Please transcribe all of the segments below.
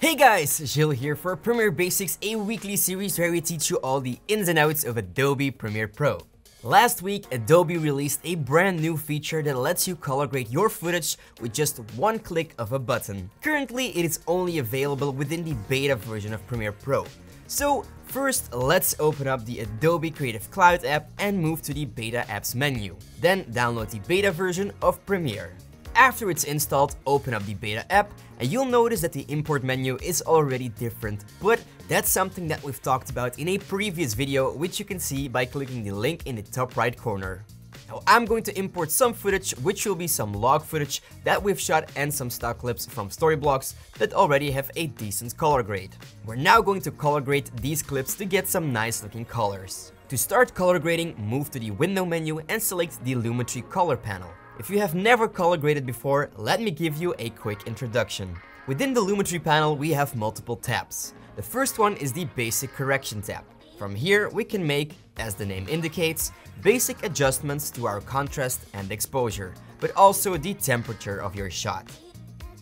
Hey guys, Jill here for Premiere Basics, a weekly series where we teach you all the ins and outs of Adobe Premiere Pro. Last week, Adobe released a brand new feature that lets you color grade your footage with just one click of a button. Currently, it is only available within the beta version of Premiere Pro. So first, let's open up the Adobe Creative Cloud app and move to the beta apps menu. Then download the beta version of Premiere. After it's installed, open up the beta app and you'll notice that the import menu is already different, but that's something that we've talked about in a previous video which you can see by clicking the link in the top right corner. Now I'm going to import some footage which will be some log footage that we've shot and some stock clips from Storyblocks that already have a decent color grade. We're now going to color grade these clips to get some nice looking colors. To start color grading, move to the window menu and select the Lumetri color panel. If you have never color graded before, let me give you a quick introduction. Within the Lumetri panel, we have multiple tabs. The first one is the Basic Correction tab. From here, we can make, as the name indicates, basic adjustments to our contrast and exposure, but also the temperature of your shot.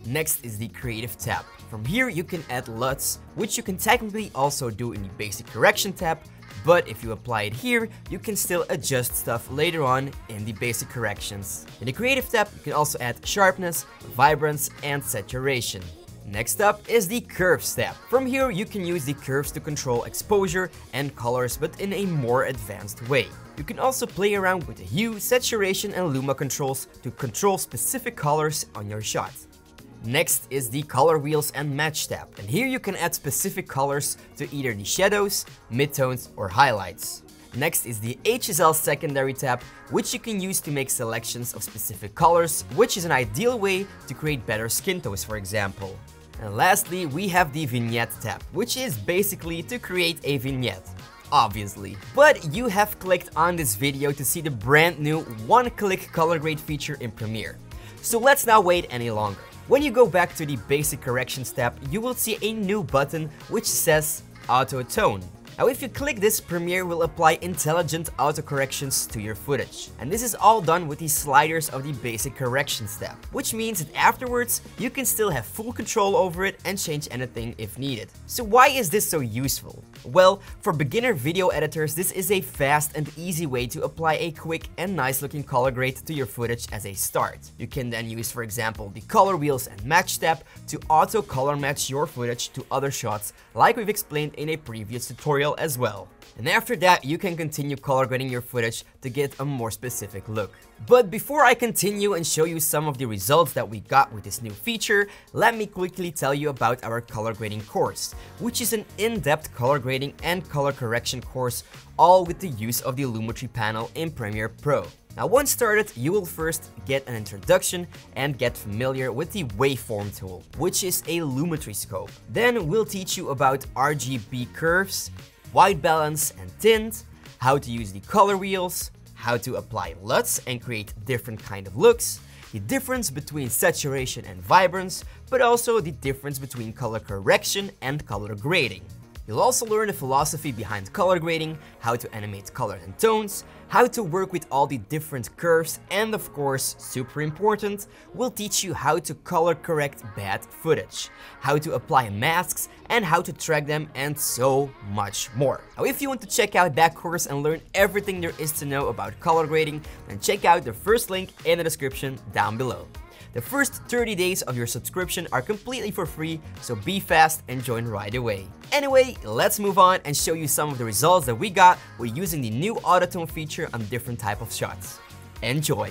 Next is the Creative tab. From here, you can add LUTs, which you can technically also do in the Basic Correction tab, but if you apply it here, you can still adjust stuff later on in the basic corrections. In the creative tab, you can also add sharpness, vibrance, and saturation. Next up is the Curves tab. From here, you can use the curves to control exposure and colors, but in a more advanced way. You can also play around with the hue, saturation, and luma controls to control specific colors on your shot. Next is the color wheels and match tab, and here you can add specific colors to either the shadows, midtones, or highlights. Next is the HSL secondary tab, which you can use to make selections of specific colors, which is an ideal way to create better skin tones for example. And lastly, we have the vignette tab, which is basically to create a vignette obviously. But you have clicked on this video to see the brand new one-click color grade feature in Premiere. So let's not wait any longer. When you go back to the basic corrections tab, you will see a new button which says Auto Tone. Now if you click this, Premiere will apply intelligent auto corrections to your footage. And this is all done with the sliders of the basic correction tab, which means that afterwards you can still have full control over it and change anything if needed. So why is this so useful? Well, for beginner video editors, this is a fast and easy way to apply a quick and nice looking color grade to your footage as a start. You can then use, for example, the color wheels and match tab to auto color match your footage to other shots like we've explained in a previous tutorial as well. And after that, you can continue color grading your footage to get a more specific look. But before I continue and show you some of the results that we got with this new feature, let me quickly tell you about our color grading course, which is an in-depth color grading and color correction course, all with the use of the Lumetri panel in Premiere Pro. Now once started, you will first get an introduction and get familiar with the waveform tool, which is a Lumetri scope. Then we'll teach you about RGB curves, white balance and tint, how to use the color wheels, how to apply LUTs and create different kind of looks, the difference between saturation and vibrance, but also the difference between color correction and color grading. You'll also learn the philosophy behind color grading, how to animate colors and tones, how to work with all the different curves, and of course, super important, we'll teach you how to color correct bad footage, how to apply masks, and how to track them, and so much more. Now, if you want to check out that course and learn everything there is to know about color grading, then check out the first link in the description down below. The first 30 days of your subscription are completely for free, so be fast and join right away. Anyway, let's move on and show you some of the results that we got with using the new Autotone feature on different type of shots. Enjoy!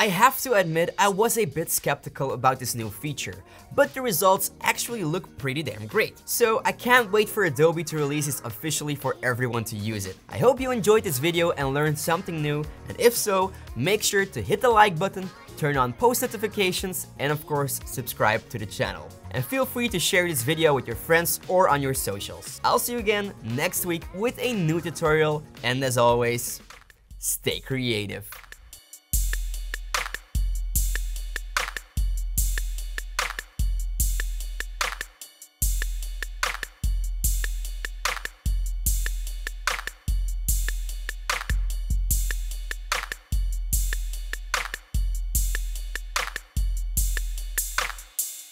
I have to admit I was a bit skeptical about this new feature, but the results actually look pretty damn great. So I can't wait for Adobe to release this officially for everyone to use it. I hope you enjoyed this video and learned something new, and if so, make sure to hit the like button, turn on post notifications, and of course, subscribe to the channel. And feel free to share this video with your friends or on your socials. I'll see you again next week with a new tutorial, and as always, stay creative.